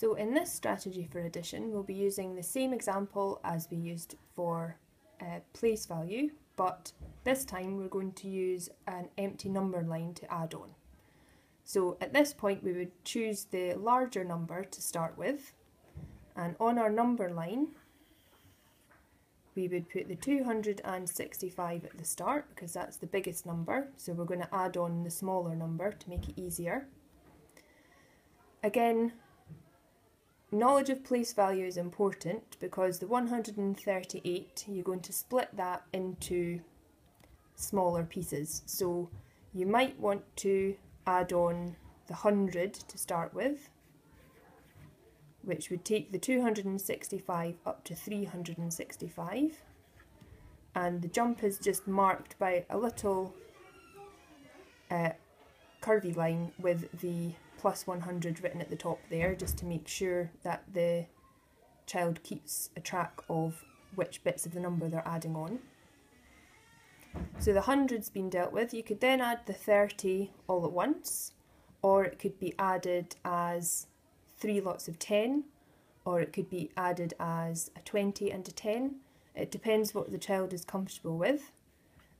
So in this strategy for addition, we'll be using the same example as we used for uh, place value, but this time we're going to use an empty number line to add on. So at this point we would choose the larger number to start with, and on our number line we would put the 265 at the start because that's the biggest number, so we're going to add on the smaller number to make it easier. Again, Knowledge of place value is important because the 138, you're going to split that into smaller pieces. So you might want to add on the 100 to start with, which would take the 265 up to 365. And the jump is just marked by a little uh, curvy line with the plus 100 written at the top there just to make sure that the child keeps a track of which bits of the number they're adding on. So the hundred's been dealt with. You could then add the 30 all at once, or it could be added as three lots of 10, or it could be added as a 20 and a 10. It depends what the child is comfortable with.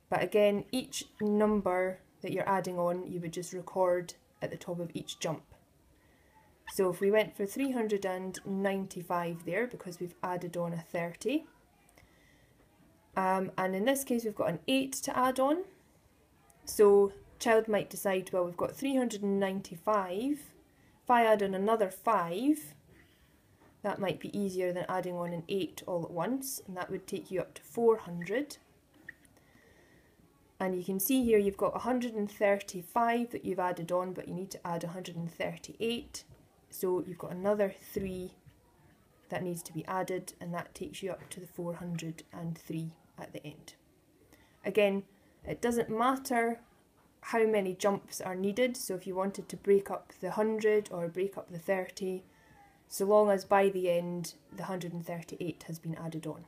But again, each number that you're adding on, you would just record at the top of each jump. So if we went for 395 there because we've added on a 30, um, and in this case we've got an 8 to add on, so child might decide, well we've got 395, if I add on another 5, that might be easier than adding on an 8 all at once, and that would take you up to 400 and you can see here you've got 135 that you've added on but you need to add 138 so you've got another 3 that needs to be added and that takes you up to the 403 at the end. Again it doesn't matter how many jumps are needed so if you wanted to break up the 100 or break up the 30 so long as by the end the 138 has been added on.